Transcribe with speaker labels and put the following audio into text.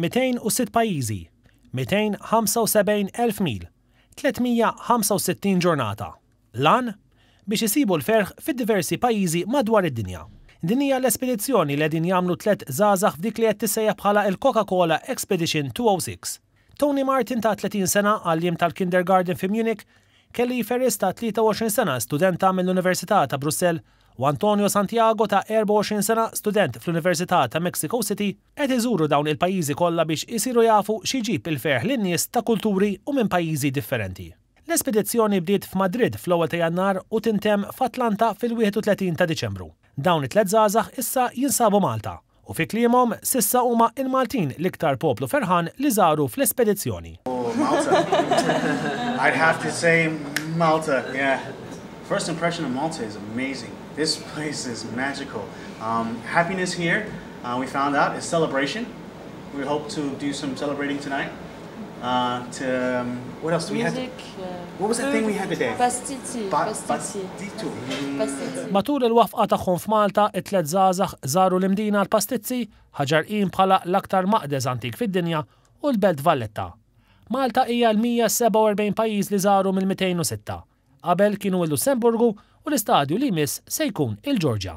Speaker 1: 206 pajjiżi, 275,000 mil, 365 ġurnata. L-għan? Biex isibu l-ferħ fid-diversi pajjiżi madwar id-dinja. Din hija l-espedizzjoni li qegħdin jagħmlu tliet żgħażagħ f'dik li qed tissejjaħ bħala il-Coca Cola Expedition 206. Tony Martin ta' 30 sena, għalliem tal-kindergarten fi Munich, Kelly Ferris ta' 23 sena, studenta mill-Università ta' Brussell, u Antonio Santiago ta' 24 sena, student fl-Università ta' Mexico City, Qed iżuru dawn il-pajjiżi kollha biex isiru jafu x'jġib il-ferħ lin-nies ta' kulturi u minn pajjiżi differenti. L-espedizzjoni bdiet f'Madrid fl-ewwel ta' Jannar u tintemm f'Atlanta fil-31 ta' Diċembru. Dawn it-tliet żgħażagħ issa jinsabu Malta u fi kliemhom s'issa huma l-Maltin l-iktar poplu ferħan li żaru fl-espedizzjoni.
Speaker 2: Ooh Malta I'd have to say Malta yeah first impression of Malta is amazing this place is magical umm happiness here Uh, we found out is celebration. We hope to do some celebrating tonight. Uh, to, um, what else do we have?
Speaker 3: Music, uh,
Speaker 2: What was the thing we had today?
Speaker 3: Pastizzi,
Speaker 2: Pa-
Speaker 3: pastizzi.
Speaker 2: Pastitu.
Speaker 3: Mm, Pastizzi.
Speaker 1: Matul il-wafqa tagħhom f'Malta, it-tliet żgħażagħ żaru l-Imdina għall-pastizzi, ħaġarqin bħala l-aktar maqdeż antik fid-dinja, u l-Belt Valletta. Malta hija l-147 pajjiż li żaru mill-206. Qabel kienu il-Lussemburgu u l-istadju li jmiss se jkun il-Georgia.